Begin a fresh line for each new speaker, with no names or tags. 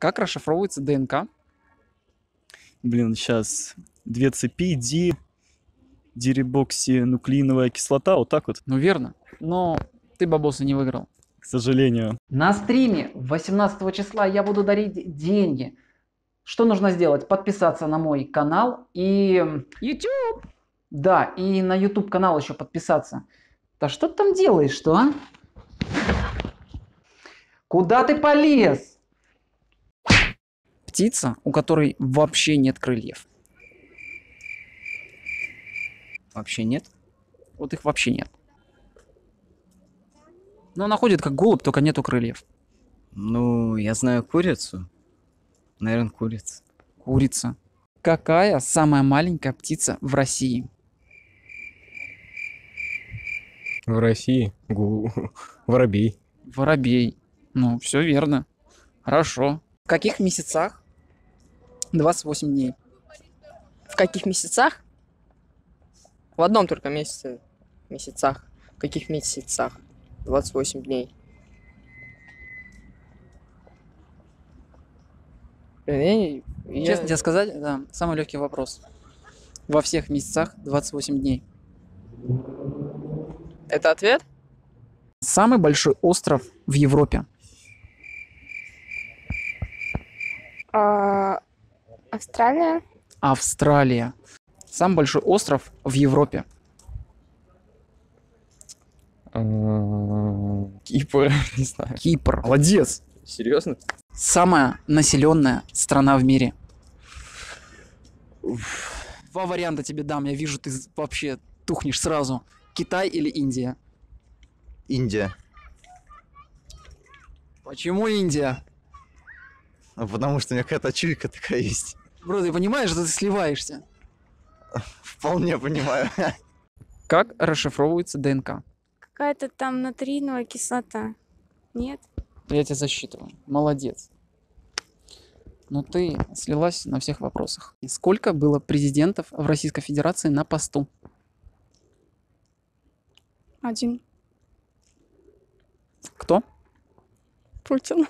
Как расшифровывается ДНК?
Блин, сейчас две цепи, ди, дирибоксинуклеиновая кислота, вот так вот,
Ну верно. Но ты бабосы не выиграл.
к сожалению.
На стриме 18 числа я буду дарить деньги. Что нужно сделать? Подписаться на мой канал и... YouTube! Да, и на YouTube канал еще подписаться. Да что ты там делаешь, что, а? Куда ты полез? Птица, у которой вообще нет крыльев. Вообще нет? Вот их вообще нет. Но она ходит как голубь, только нету крыльев.
Ну, я знаю курицу. Наверное, курица.
Курица. Какая самая маленькая птица в России?
В России гу... воробей.
Воробей. Ну, все верно. Хорошо. В каких месяцах 28 дней?
В каких месяцах? В одном только месяце. Месяцах. В каких месяцах? 28 дней. Блин, я
Честно тебе сказать, да, самый легкий вопрос. Во всех месяцах 28 дней.
Это ответ?
Самый большой остров в Европе.
А, Австралия?
Австралия. Самый большой остров в Европе.
А, Кипр, не знаю.
Кипр. Молодец.
Серьезно?
Самая населенная страна в мире. Два варианта тебе дам. Я вижу, ты вообще тухнешь сразу. Китай или Индия?
Индия.
Почему Индия?
Ну, Потому что у меня какая-то чуйка такая есть.
Бро, ты понимаешь, что ты сливаешься?
Вполне понимаю.
Как расшифровывается ДНК?
Какая-то там натрииновая кислота. Нет?
Я тебя засчитываю. Молодец. Но ты слилась на всех вопросах. И Сколько было президентов в Российской Федерации на посту?
Один.
Кто?
Путин.